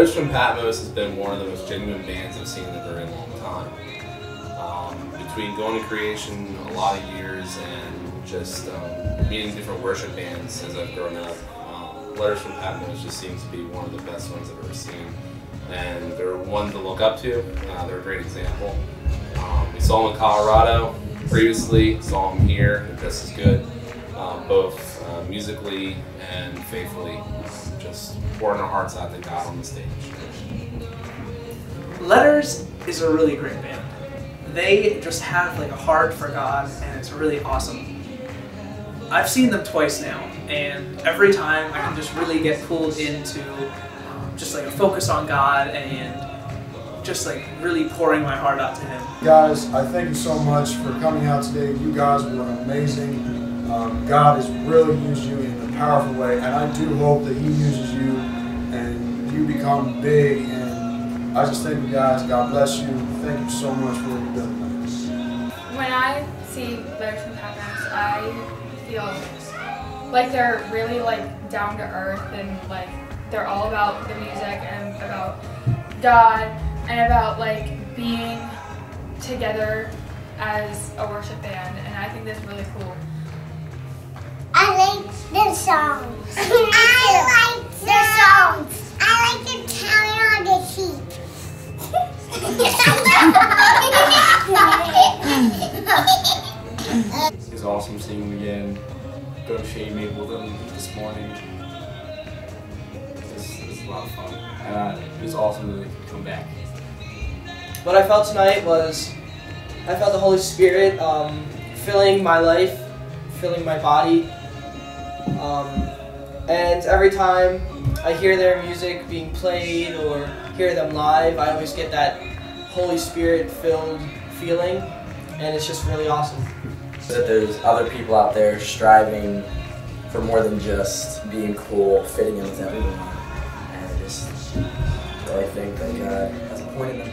Patmos has been one of the most genuine bands I've seen in a very long time. Um, between going to creation a lot of years and just um, meeting different worship bands as I've grown up, um, Letters from Patmos just seems to be one of the best ones I've ever seen. And they're one to look up to. Uh, they're a great example. Um, we saw them in Colorado previously, saw them here, just as good, um, both uh, musically and faithfully, just pouring our hearts out to God on the stage. Letters is a really great band. They just have like a heart for God, and it's really awesome. I've seen them twice now, and every time I can just really get pulled into um, just like a focus on God and just like really pouring my heart out to Him. Guys, I thank you so much for coming out today. You guys were amazing. Um, God has really used you in a powerful way, and I do hope that He uses you and you become big. And I just thank you guys. God bless you. Thank you so much for what you've done. When I see Letters from Patmos, I feel like they're really like down to earth and like they're all about the music and about God and about like being together as a worship band and I think that's really cool. I like the songs. I like the songs. I like the counting on the sheep. It was awesome seeing them again. Go to Shady Maple with them this morning. It was, it was a lot of fun. And uh, it was awesome to come back. What I felt tonight was I felt the Holy Spirit um, filling my life, filling my body. Um, and every time I hear their music being played or hear them live, I always get that Holy Spirit filled feeling, and it's just really awesome. That there's other people out there striving for more than just being cool, fitting in with everyone. And I just really think that uh, God has a point in them.